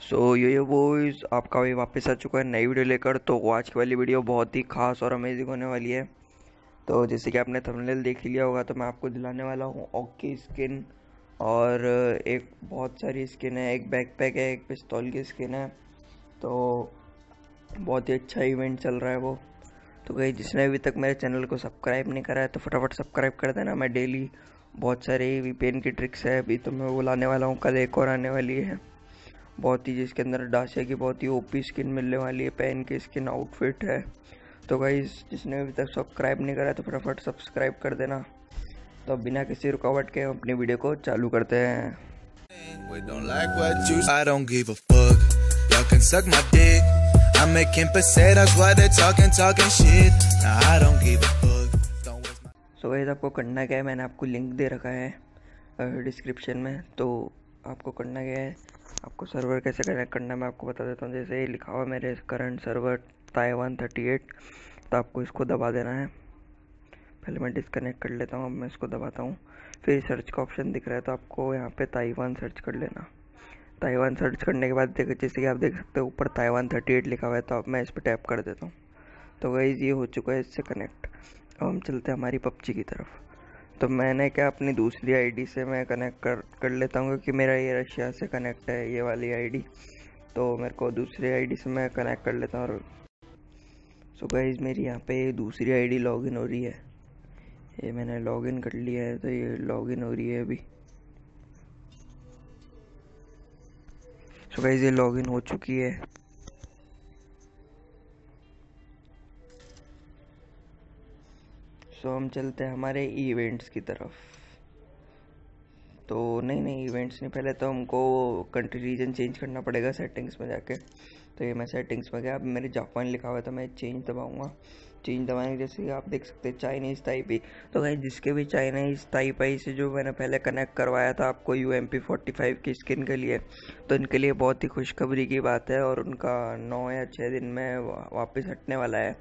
सो so, ये boys आपका भी वापस आ चुका है नई वीडियो लेकर। तो आज की वाली वीडियो बहुत ही खास और अमेजिंग होने वाली है। तो जैसे कि आपने थंबनेल देख लिया होगा तो मैं आपको दिलाने वाला हूँ ऑकी स्किन और एक बहुत सारी स्किन है एक बैकपैक है एक पिस्तौल की स्किन है। तो बहुत ही अच्छा इवेंट चल रहा है वो। तो कहीं जिसने अभी तक मेरे चैनल को सब्सक्राइब नहीं करा है तो फटाफट सब्सक्राइब कर देना। मैं डेली बहुत सारे वीपीएन की ट्रिक्स है अभी तो मैं वो लाने वाला हूँ कल एक और आने वाली है। बहुत ही जिसके अंदर डाशिया की बहुत ही ओपी स्किन मिलने वाली है पेन की स्किन आउटफिट है। तो भाई जिसने अभी तक सब्सक्राइब नहीं करा तो फटाफट सब्सक्राइब कर देना। तो बिना किसी रुकावट के अपनी वीडियो को चालू करते हैं। सो so आपको करना क्या है? मैंने आपको लिंक दे रखा है डिस्क्रिप्शन में। तो आपको करना क्या है? आपको सर्वर कैसे कनेक्ट करना है, मैं आपको बता देता हूँ। जैसे ये लिखा हुआ मेरे current server Taiwan thirty eight तो आपको इसको दबा देना है। पहले मैं डिसकनेक्ट कर लेता हूँ, अब मैं इसको दबाता हूँ। फिर सर्च का ऑप्शन दिख रहा है तो आपको यहाँ पे ताइवान सर्च कर लेना। ताइवान सर्च करने के बाद देखो, जैसे कि आप देख सकते हो, ऊपर ताइवान थर्टी एट लिखा हुआ है तो अब मैं इस पर टैप कर देता हूँ। तो वही ये हो चुका है इससे कनेक्ट अब हम चलते हैं हमारी पबजी की तरफ़। तो मैंने क्या अपनी दूसरी आईडी से मैं कनेक्ट कर कर लेता हूँ क्योंकि मेरा ये रशिया से कनेक्ट है, ये वाली आईडी तो मेरे को दूसरी आईडी से मैं कनेक्ट कर लेता हूँ और सो गाइज़ मेरी यहाँ पे दूसरी आईडी लॉगिन हो रही है। ये मैंने लॉगिन कर लिया है तो ये लॉगिन हो रही है अभी। सो गाइज़ ये लॉगिन हो चुकी है। सो हम चलते हैं हमारे इवेंट्स की तरफ़। तो नहीं नहीं इवेंट्स नहीं, पहले तो हमको कंट्री रीजन चेंज करना पड़ेगा सेटिंग्स में जाके। तो ये मैं सेटिंग्स में गया, अब मेरे जापान लिखा हुआ था मैं चेंज दबाऊँगा। चेंज दबाने जैसे आप देख सकते हैं चाइनीज़ टाइप ही। तो भाई, जिसके भी चाइनीज़ टाइप आई से जो मैंने पहले कनेक्ट करवाया था आपको U M P forty five की स्किन के लिए तो इनके लिए बहुत ही खुशखबरी की बात है और उनका नौ या छः दिन में वापस हटने वाला है।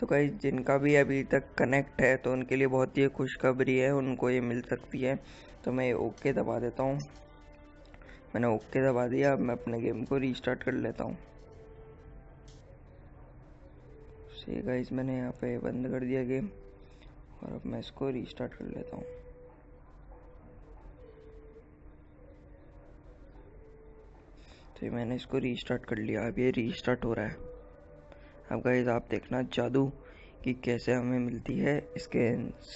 तो कई जिनका भी अभी तक कनेक्ट है तो उनके लिए बहुत ही खुशखबरी है, उनको ये मिल सकती है। तो मैं ओके दबा देता हूँ। मैंने ओके दबा दिया, अब मैं अपने गेम को रीस्टार्ट कर लेता हूँ। सही गाइस मैंने यहाँ पे बंद कर दिया गेम और अब मैं इसको रीस्टार्ट कर लेता हूँ। तो मैंने इसको रीस्टार्ट कर लिया, अब ये रीस्टार्ट हो रहा है। अब गाइज़ आप देखना जादू कि कैसे हमें मिलती है स्कैन्स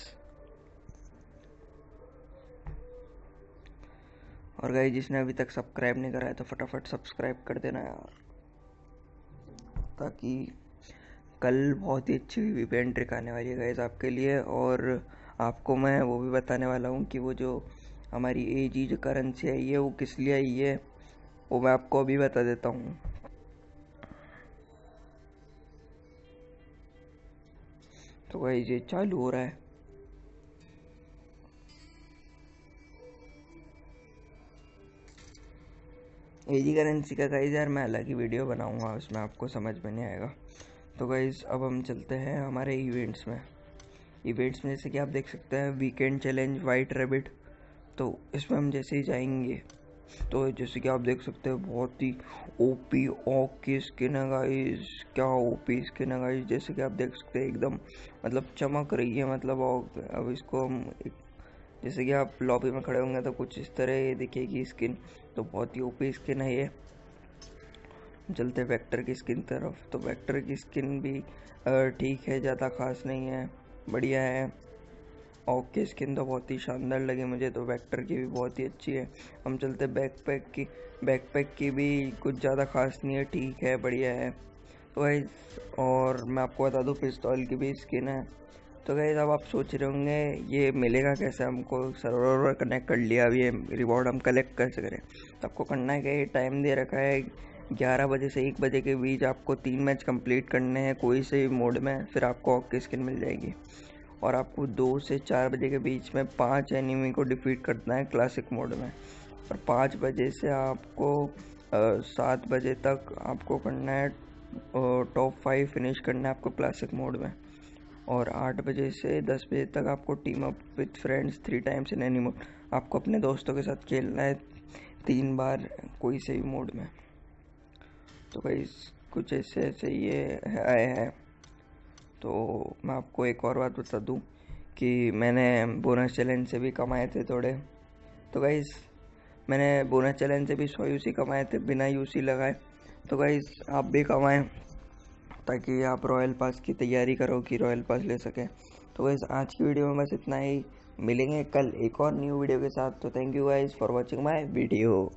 और गाइज़ जिसने अभी तक सब्सक्राइब नहीं करा है तो फटाफट सब्सक्राइब कर देना यार। ताकि कल बहुत ही अच्छी इवेंट ट्रिक आने वाली है गाइज़ आपके लिए। और आपको मैं वो भी बताने वाला हूँ कि वो जो हमारी ए जी जो करेंसी आई है, वो किस लिए आई है, वो मैं आपको अभी बता देता हूँ। तो भाई ये चालू हो रहा है। एजी करेंसी का गाइज़ यार मैं अलग ही वीडियो बनाऊँगा, उसमें आपको समझ में नहीं आएगा। तो गाइज़ अब हम चलते हैं हमारे इवेंट्स में। इवेंट्स में जैसे कि आप देख सकते हैं वीकेंड चैलेंज वाइट रेबिट तो इसमें हम जैसे ही जाएँगे। तो जैसे कि आप देख सकते हैं, बहुत ही ओपी ऑक की स्किन है गाइस क्या ओपी स्किन है गाइस जैसे कि आप देख सकते हैं, एकदम मतलब चमक रही है मतलब अब इसको हम जैसे कि आप लॉबी में खड़े होंगे तो कुछ इस तरह ये दिखेगी स्किन तो बहुत ही ओपी स्किन है ये। चलते वेक्टर की स्किन तरफ़। तो वेक्टर की स्किन भी ठीक है, ज़्यादा खास नहीं है, बढ़िया है। ओके स्किन तो बहुत ही शानदार लगी मुझे तो वेक्टर की भी बहुत ही अच्छी है। हम चलते बैकपैक की बैकपैक की भी कुछ ज़्यादा खास नहीं है, ठीक है, बढ़िया है। तो भाई और मैं आपको बता दूँ पिस्तौल की भी स्किन है। तो भाई अब आप सोच रहे होंगे, ये मिलेगा कैसे? हमको सर्वर कनेक्ट कर लिया अभी ये रिवॉर्ड हम कलेक्ट करें? तो आपको करना है ये टाइम दे रखा है, ग्यारह बजे से एक बजे के बीच आपको तीन मैच कंप्लीट करने हैं, कोई से मोड में, फिर आपको ऑक की स्किन मिल जाएगी। और आपको दो से चार बजे के बीच में पाँच एनिमी को डिफीट करना है क्लासिक मोड में। और पाँच बजे से आपको सात बजे तक आपको करना है टॉप फाइव फिनिश करना है आपको क्लासिक मोड में। और आठ बजे से दस बजे तक आपको team up with friends three times in any mode आपको अपने दोस्तों के साथ खेलना है तीन बार कोई से भी मोड में। तो गाइस कुछ ऐसे ऐसे ये आए हैं। तो मैं आपको एक और बात बता दूँ कि मैंने बोनस चैलेंज से भी कमाए थे थोड़े। तो गाइस मैंने बोनस चैलेंज से भी सौ यूसी कमाए थे, बिना यूसी लगाए। तो गाइस आप भी कमाएँ, ताकि आप रॉयल पास की तैयारी करो कि रॉयल पास ले सकें। तो गाइस आज की वीडियो में बस इतना ही। मिलेंगे कल एक और न्यू वीडियो के साथ। तो thank you guys for watching my video